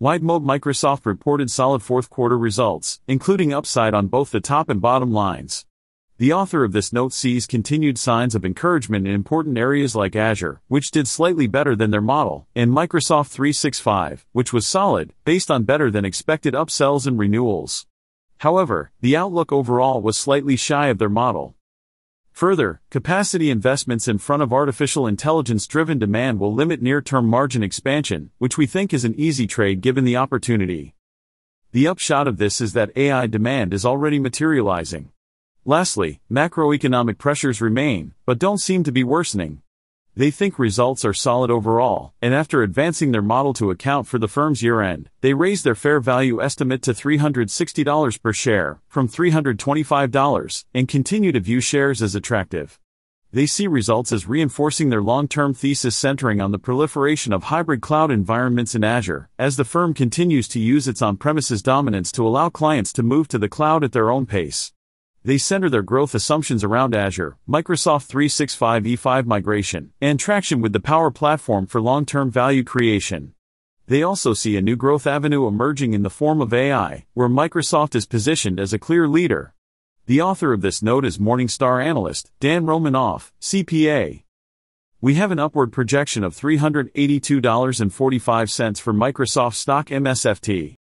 Wide Moat Microsoft reported solid fourth quarter results, including upside on both the top and bottom lines. The author of this note sees continued signs of encouragement in important areas like Azure, which did slightly better than their model, and Microsoft 365, which was solid, based on better than expected upsells and renewals. However, the outlook overall was slightly shy of their model. Further, capacity investments in front of artificial intelligence driven demand will limit near term margin expansion, which we think is an easy trade given the opportunity. The upshot of this is that AI demand is already materializing. Lastly, macroeconomic pressures remain, but don't seem to be worsening. They think results are solid overall, and after advancing their model to account for the firm's year end, they raised their fair value estimate to $360 per share, from $325, and continue to view shares as attractive. They see results as reinforcing their long term thesis centering on the proliferation of hybrid cloud environments in Azure, as the firm continues to use its on premises dominance to allow clients to move to the cloud at their own pace. They center their growth assumptions around Azure, Microsoft 365 E5 migration, and traction with the Power Platform for long-term value creation. They also see a new growth avenue emerging in the form of AI, where Microsoft is positioned as a clear leader. The author of this note is Morningstar analyst Dan Romanoff, CPA. We have an upward projection of $382.45 for Microsoft stock MSFT.